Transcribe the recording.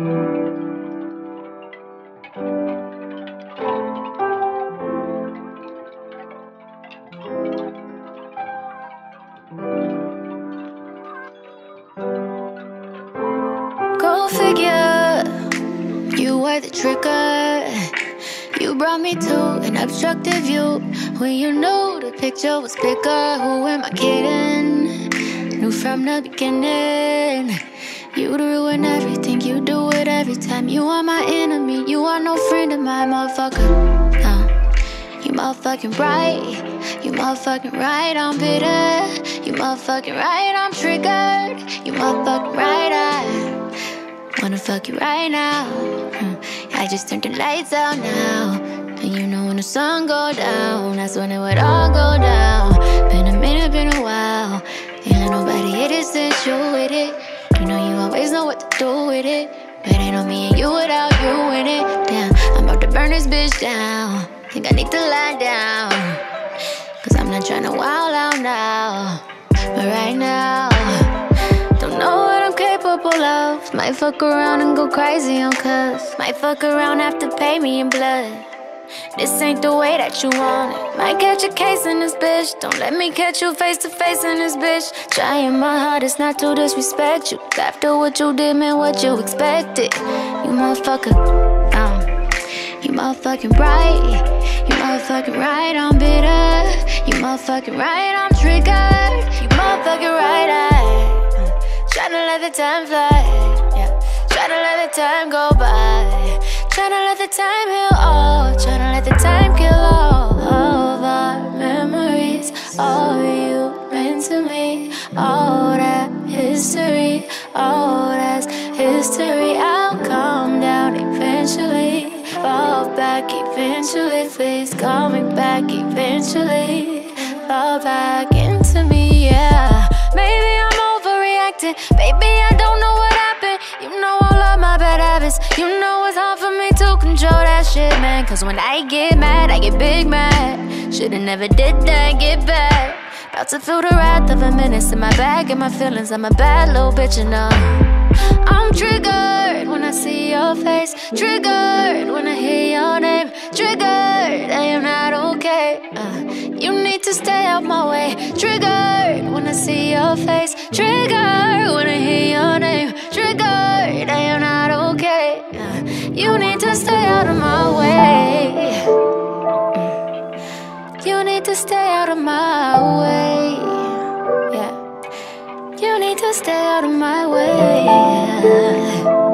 Go figure, you were the trigger. You brought me to an obstructive view when you knew the picture was bigger. Who am I kidding? Knew from the beginning. You'd ruin everything, you do every time. You are my enemy, you are no friend of mine, motherfucker. You motherfucking right, you motherfucking right, I'm bitter. You motherfucking right, I'm triggered. You motherfucking right, I wanna fuck you right now. Hmm. I just turned the lights out now. And you know when the sun go down, that's when it would all go down. Been a minute, been a while. Ain't nobody hit it since you with it. You know you always know what to do with it. But ain't no me and you without you in it. Damn, I'm about to burn this bitch down. Think I need to lie down. Cause I'm not trying to wild out now. But right now, don't know what I'm capable of. Might fuck around and go crazy on cuz. Might fuck around, have to pay me in blood. This ain't the way that you want it. Might catch a case in this bitch. Don't let me catch you face to face in this bitch. Trying my hardest not to disrespect you. After what you did, man, what you expected. You motherfucker. Um, you motherfucking right. You motherfucking right, I'm bitter. You motherfucking right, I'm triggered. You motherfucking right, I. Uh, tryna let the time fly. Yeah. Tryna let the time go by. Tryna let the time heal All that history. All that's history. I'll calm down eventually. Fall back eventually. Please call me back eventually. Fall back into me, yeah. Maybe I'm overreacting. Baby, I don't know what happened. You know all of my bad habits. You know it's hard for me to control that shit, man. Cause when I get mad, I get big mad. Should've never did that, get back. About to feel the wrath of a menace in my bag and my feelings. I'm a bad little bitch, you know. I'm triggered when I see your face. Triggered when I hear your name. Triggered, I am not okay. Uh, you need to stay out my way. Triggered when I see your face. Triggered when I hear your name. Triggered, I am not okay. Uh, you need to stay out of my way. You need to stay out of my way.